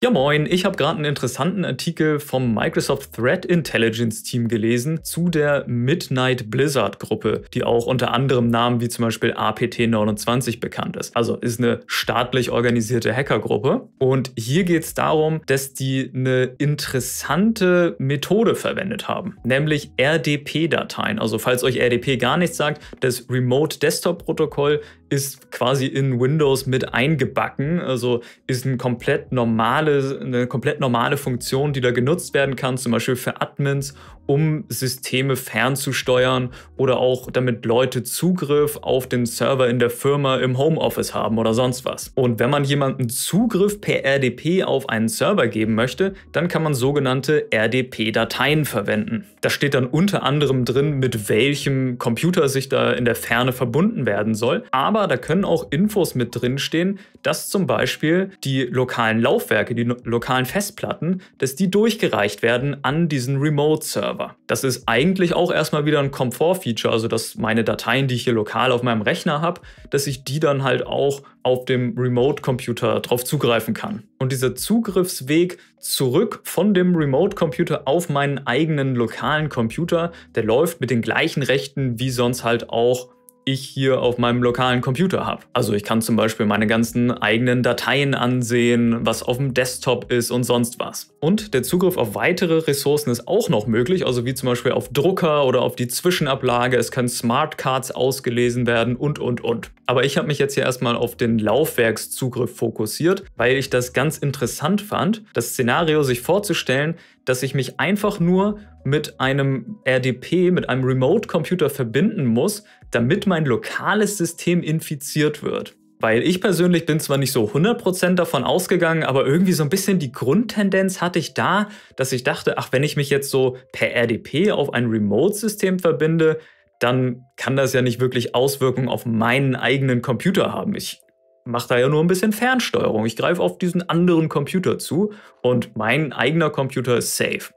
Ja moin, ich habe gerade einen interessanten Artikel vom Microsoft Threat Intelligence Team gelesen zu der Midnight Blizzard Gruppe, die auch unter anderem Namen wie zum Beispiel APT29 bekannt ist. Also ist eine staatlich organisierte Hackergruppe. Und hier geht es darum, dass die eine interessante Methode verwendet haben, nämlich RDP-Dateien. Also falls euch RDP gar nichts sagt, das Remote Desktop Protokoll ist quasi in Windows mit eingebacken, also ist ein komplett normale, eine komplett normale Funktion, die da genutzt werden kann, zum Beispiel für Admins um Systeme fernzusteuern oder auch damit Leute Zugriff auf den Server in der Firma im Homeoffice haben oder sonst was. Und wenn man jemanden Zugriff per RDP auf einen Server geben möchte, dann kann man sogenannte RDP-Dateien verwenden. Da steht dann unter anderem drin, mit welchem Computer sich da in der Ferne verbunden werden soll. Aber da können auch Infos mit drin stehen, dass zum Beispiel die lokalen Laufwerke, die lokalen Festplatten, dass die durchgereicht werden an diesen Remote-Server. Server. Das ist eigentlich auch erstmal wieder ein Komfort-Feature, also dass meine Dateien, die ich hier lokal auf meinem Rechner habe, dass ich die dann halt auch auf dem Remote-Computer drauf zugreifen kann. Und dieser Zugriffsweg zurück von dem Remote-Computer auf meinen eigenen lokalen Computer, der läuft mit den gleichen Rechten wie sonst halt auch ich hier auf meinem lokalen Computer habe. Also ich kann zum Beispiel meine ganzen eigenen Dateien ansehen, was auf dem Desktop ist und sonst was. Und der Zugriff auf weitere Ressourcen ist auch noch möglich, also wie zum Beispiel auf Drucker oder auf die Zwischenablage. Es können Smartcards ausgelesen werden und, und, und. Aber ich habe mich jetzt hier erstmal auf den Laufwerkszugriff fokussiert, weil ich das ganz interessant fand, das Szenario sich vorzustellen, dass ich mich einfach nur mit einem RDP, mit einem Remote-Computer verbinden muss, damit mein lokales System infiziert wird. Weil ich persönlich bin zwar nicht so 100% davon ausgegangen, aber irgendwie so ein bisschen die Grundtendenz hatte ich da, dass ich dachte, ach, wenn ich mich jetzt so per RDP auf ein Remote-System verbinde, dann kann das ja nicht wirklich Auswirkungen auf meinen eigenen Computer haben. Ich mache da ja nur ein bisschen Fernsteuerung. Ich greife auf diesen anderen Computer zu und mein eigener Computer ist safe.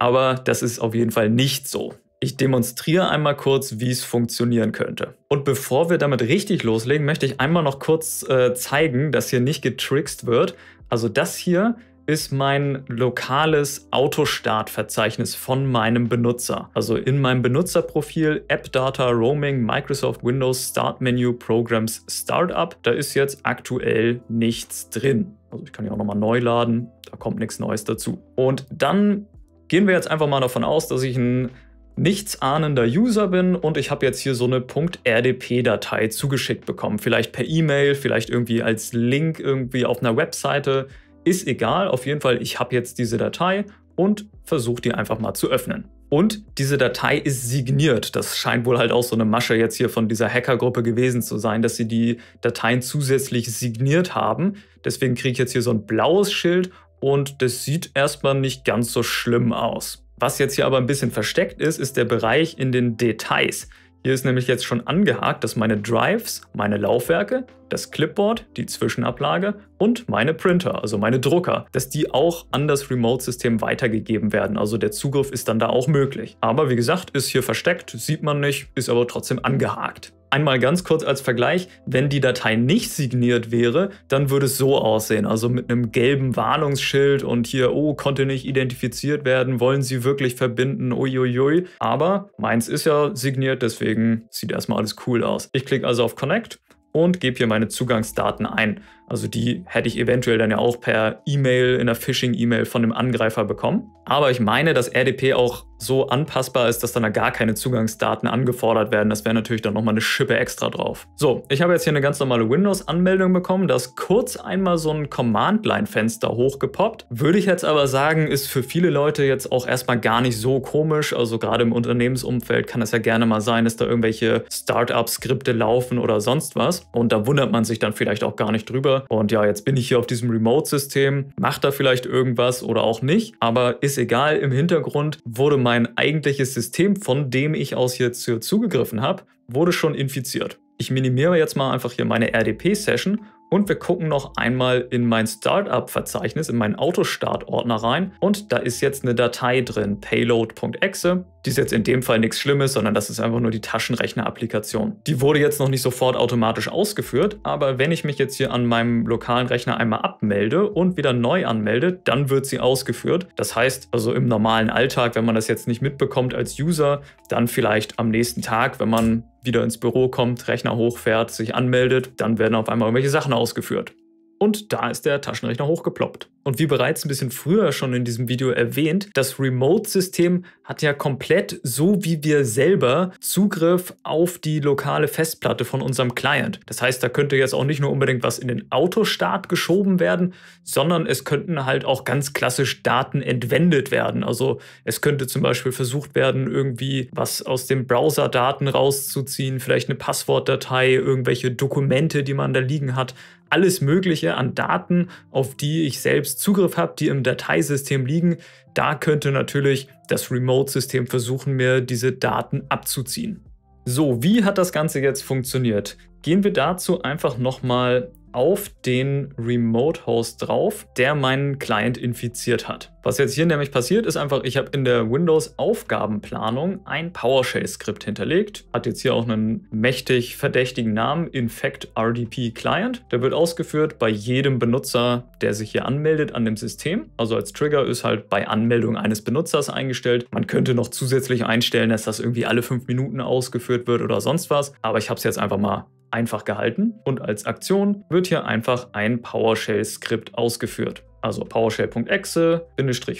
Aber das ist auf jeden Fall nicht so. Ich demonstriere einmal kurz, wie es funktionieren könnte. Und bevor wir damit richtig loslegen, möchte ich einmal noch kurz äh, zeigen, dass hier nicht getrickst wird. Also das hier ist mein lokales Autostart-Verzeichnis von meinem Benutzer. Also in meinem Benutzerprofil App Data Roaming Microsoft Windows Start Menu Programs Startup. Da ist jetzt aktuell nichts drin. Also ich kann hier auch nochmal neu laden, da kommt nichts Neues dazu. Und dann gehen wir jetzt einfach mal davon aus, dass ich ein nichtsahnender User bin und ich habe jetzt hier so eine .rdp-Datei zugeschickt bekommen. Vielleicht per E-Mail, vielleicht irgendwie als Link irgendwie auf einer Webseite. Ist egal, auf jeden Fall, ich habe jetzt diese Datei und versuche die einfach mal zu öffnen. Und diese Datei ist signiert. Das scheint wohl halt auch so eine Masche jetzt hier von dieser Hackergruppe gewesen zu sein, dass sie die Dateien zusätzlich signiert haben. Deswegen kriege ich jetzt hier so ein blaues Schild und das sieht erstmal nicht ganz so schlimm aus. Was jetzt hier aber ein bisschen versteckt ist, ist der Bereich in den Details. Hier ist nämlich jetzt schon angehakt, dass meine Drives, meine Laufwerke, das Clipboard, die Zwischenablage und meine Printer, also meine Drucker, dass die auch an das Remote-System weitergegeben werden. Also der Zugriff ist dann da auch möglich. Aber wie gesagt, ist hier versteckt, sieht man nicht, ist aber trotzdem angehakt. Einmal ganz kurz als Vergleich, wenn die Datei nicht signiert wäre, dann würde es so aussehen, also mit einem gelben Warnungsschild und hier, oh, konnte nicht identifiziert werden, wollen Sie wirklich verbinden, uiuiui. Aber meins ist ja signiert, deswegen sieht erstmal alles cool aus. Ich klicke also auf Connect und gebe hier meine Zugangsdaten ein. Also die hätte ich eventuell dann ja auch per E-Mail in einer Phishing-E-Mail von dem Angreifer bekommen. Aber ich meine, dass RDP auch so anpassbar ist, dass dann da gar keine Zugangsdaten angefordert werden. Das wäre natürlich dann nochmal eine Schippe extra drauf. So, ich habe jetzt hier eine ganz normale Windows-Anmeldung bekommen. Da ist kurz einmal so ein Command-Line-Fenster hochgepoppt. Würde ich jetzt aber sagen, ist für viele Leute jetzt auch erstmal gar nicht so komisch. Also gerade im Unternehmensumfeld kann es ja gerne mal sein, dass da irgendwelche Startup-Skripte laufen oder sonst was. Und da wundert man sich dann vielleicht auch gar nicht drüber und ja, jetzt bin ich hier auf diesem Remote-System, macht da vielleicht irgendwas oder auch nicht, aber ist egal. Im Hintergrund wurde mein eigentliches System, von dem ich aus hier zugegriffen habe, wurde schon infiziert. Ich minimiere jetzt mal einfach hier meine RDP-Session und wir gucken noch einmal in mein Startup-Verzeichnis, in meinen Autostart-Ordner rein und da ist jetzt eine Datei drin, payload.exe. Die ist jetzt in dem Fall nichts Schlimmes, sondern das ist einfach nur die Taschenrechner-Applikation. Die wurde jetzt noch nicht sofort automatisch ausgeführt, aber wenn ich mich jetzt hier an meinem lokalen Rechner einmal abmelde und wieder neu anmelde, dann wird sie ausgeführt. Das heißt, also im normalen Alltag, wenn man das jetzt nicht mitbekommt als User, dann vielleicht am nächsten Tag, wenn man wieder ins Büro kommt, Rechner hochfährt, sich anmeldet, dann werden auf einmal irgendwelche Sachen ausgeführt. Und da ist der Taschenrechner hochgeploppt. Und wie bereits ein bisschen früher schon in diesem Video erwähnt, das Remote-System hat ja komplett so wie wir selber Zugriff auf die lokale Festplatte von unserem Client. Das heißt, da könnte jetzt auch nicht nur unbedingt was in den Autostart geschoben werden, sondern es könnten halt auch ganz klassisch Daten entwendet werden. Also es könnte zum Beispiel versucht werden, irgendwie was aus den Browser-Daten rauszuziehen, vielleicht eine Passwortdatei, irgendwelche Dokumente, die man da liegen hat alles Mögliche an Daten, auf die ich selbst Zugriff habe, die im Dateisystem liegen, da könnte natürlich das Remote-System versuchen, mir diese Daten abzuziehen. So, wie hat das Ganze jetzt funktioniert? Gehen wir dazu einfach nochmal auf den Remote-Host drauf, der meinen Client infiziert hat. Was jetzt hier nämlich passiert, ist einfach, ich habe in der Windows-Aufgabenplanung ein PowerShell-Skript hinterlegt. Hat jetzt hier auch einen mächtig verdächtigen Namen, Infect RDP Client. Der wird ausgeführt bei jedem Benutzer, der sich hier anmeldet an dem System. Also als Trigger ist halt bei Anmeldung eines Benutzers eingestellt. Man könnte noch zusätzlich einstellen, dass das irgendwie alle fünf Minuten ausgeführt wird oder sonst was. Aber ich habe es jetzt einfach mal einfach gehalten und als Aktion wird hier einfach ein PowerShell-Skript ausgeführt. Also PowerShell.exe,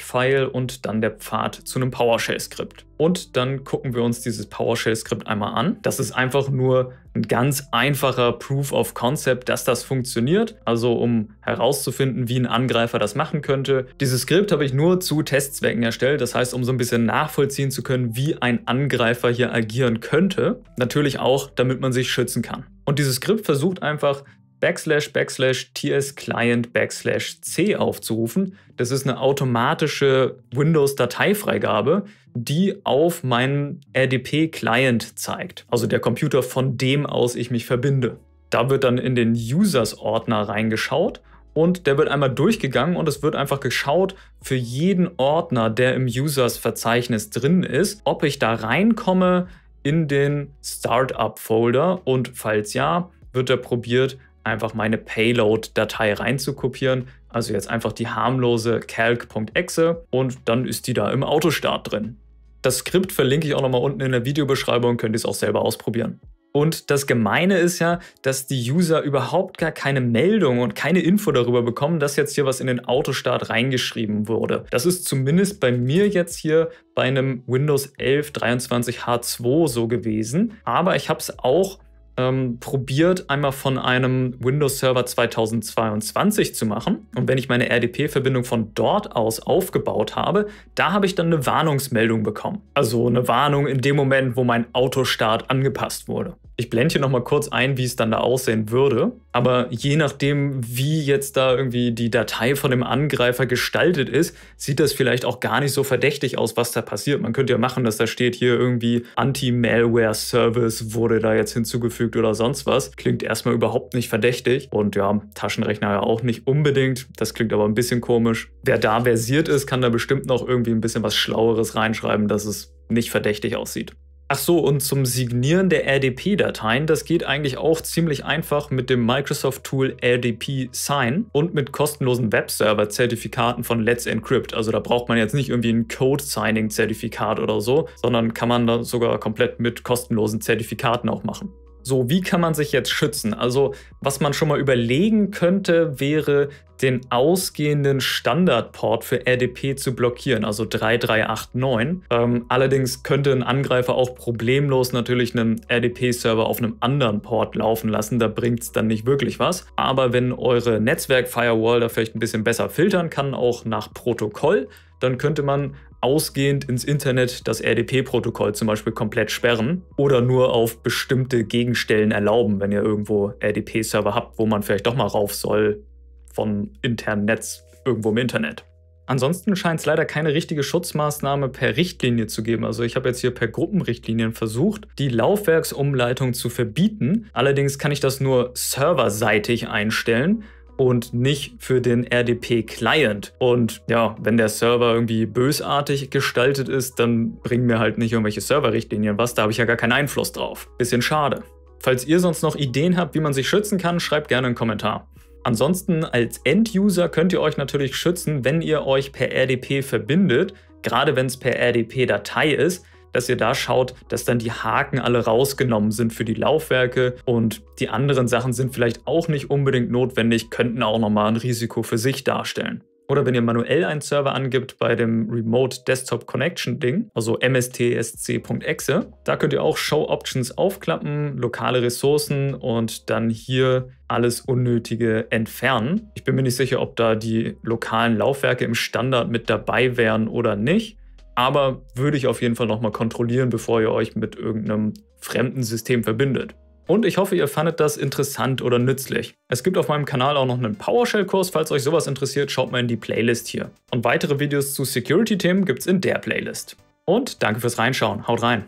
File und dann der Pfad zu einem PowerShell-Skript. Und dann gucken wir uns dieses PowerShell-Skript einmal an. Das ist einfach nur ein ganz einfacher Proof of Concept, dass das funktioniert. Also um herauszufinden, wie ein Angreifer das machen könnte. Dieses Skript habe ich nur zu Testzwecken erstellt. Das heißt, um so ein bisschen nachvollziehen zu können, wie ein Angreifer hier agieren könnte. Natürlich auch, damit man sich schützen kann. Und dieses Skript versucht einfach backslash backslash tsclient backslash c aufzurufen. Das ist eine automatische Windows-Dateifreigabe, die auf meinen RDP-Client zeigt. Also der Computer, von dem aus ich mich verbinde. Da wird dann in den Users-Ordner reingeschaut und der wird einmal durchgegangen und es wird einfach geschaut für jeden Ordner, der im Users-Verzeichnis drin ist, ob ich da reinkomme in den Startup-Folder und falls ja, wird er probiert, einfach meine Payload-Datei reinzukopieren. Also jetzt einfach die harmlose calc.exe und dann ist die da im Autostart drin. Das Skript verlinke ich auch nochmal unten in der Videobeschreibung, könnt ihr es auch selber ausprobieren. Und das Gemeine ist ja, dass die User überhaupt gar keine Meldung und keine Info darüber bekommen, dass jetzt hier was in den Autostart reingeschrieben wurde. Das ist zumindest bei mir jetzt hier bei einem Windows 11 23 H2 so gewesen. Aber ich habe es auch ähm, probiert, einmal von einem Windows Server 2022 zu machen. Und wenn ich meine RDP-Verbindung von dort aus aufgebaut habe, da habe ich dann eine Warnungsmeldung bekommen. Also eine Warnung in dem Moment, wo mein Autostart angepasst wurde. Ich blende hier nochmal kurz ein, wie es dann da aussehen würde. Aber je nachdem, wie jetzt da irgendwie die Datei von dem Angreifer gestaltet ist, sieht das vielleicht auch gar nicht so verdächtig aus, was da passiert. Man könnte ja machen, dass da steht hier irgendwie Anti-Malware-Service wurde da jetzt hinzugefügt oder sonst was. Klingt erstmal überhaupt nicht verdächtig. Und ja, Taschenrechner ja auch nicht unbedingt. Das klingt aber ein bisschen komisch. Wer da versiert ist, kann da bestimmt noch irgendwie ein bisschen was Schlaueres reinschreiben, dass es nicht verdächtig aussieht. Ach so, und zum Signieren der RDP-Dateien, das geht eigentlich auch ziemlich einfach mit dem Microsoft-Tool RDP Sign und mit kostenlosen Webserver-Zertifikaten von Let's Encrypt. Also da braucht man jetzt nicht irgendwie ein Code-Signing-Zertifikat oder so, sondern kann man da sogar komplett mit kostenlosen Zertifikaten auch machen. So, wie kann man sich jetzt schützen? Also, was man schon mal überlegen könnte, wäre, den ausgehenden Standardport für RDP zu blockieren, also 3389. Ähm, allerdings könnte ein Angreifer auch problemlos natürlich einen RDP-Server auf einem anderen Port laufen lassen. Da bringt es dann nicht wirklich was. Aber wenn eure Netzwerk-Firewall da vielleicht ein bisschen besser filtern kann, auch nach Protokoll, dann könnte man ausgehend ins Internet das RDP-Protokoll zum Beispiel komplett sperren oder nur auf bestimmte Gegenstellen erlauben, wenn ihr irgendwo RDP-Server habt, wo man vielleicht doch mal rauf soll vom internen Netz irgendwo im Internet. Ansonsten scheint es leider keine richtige Schutzmaßnahme per Richtlinie zu geben. Also ich habe jetzt hier per Gruppenrichtlinien versucht, die Laufwerksumleitung zu verbieten. Allerdings kann ich das nur serverseitig einstellen und nicht für den RDP-Client. Und ja, wenn der Server irgendwie bösartig gestaltet ist, dann bringen mir halt nicht irgendwelche Serverrichtlinien was, da habe ich ja gar keinen Einfluss drauf. Bisschen schade. Falls ihr sonst noch Ideen habt, wie man sich schützen kann, schreibt gerne einen Kommentar. Ansonsten als End-User könnt ihr euch natürlich schützen, wenn ihr euch per RDP verbindet, gerade wenn es per RDP-Datei ist, dass ihr da schaut, dass dann die Haken alle rausgenommen sind für die Laufwerke und die anderen Sachen sind vielleicht auch nicht unbedingt notwendig, könnten auch nochmal ein Risiko für sich darstellen. Oder wenn ihr manuell einen Server angibt bei dem Remote Desktop Connection Ding, also mstsc.exe, da könnt ihr auch Show Options aufklappen, lokale Ressourcen und dann hier alles Unnötige entfernen. Ich bin mir nicht sicher, ob da die lokalen Laufwerke im Standard mit dabei wären oder nicht. Aber würde ich auf jeden Fall nochmal kontrollieren, bevor ihr euch mit irgendeinem fremden System verbindet. Und ich hoffe, ihr fandet das interessant oder nützlich. Es gibt auf meinem Kanal auch noch einen PowerShell-Kurs, falls euch sowas interessiert, schaut mal in die Playlist hier. Und weitere Videos zu Security-Themen gibt's in der Playlist. Und danke fürs Reinschauen, haut rein!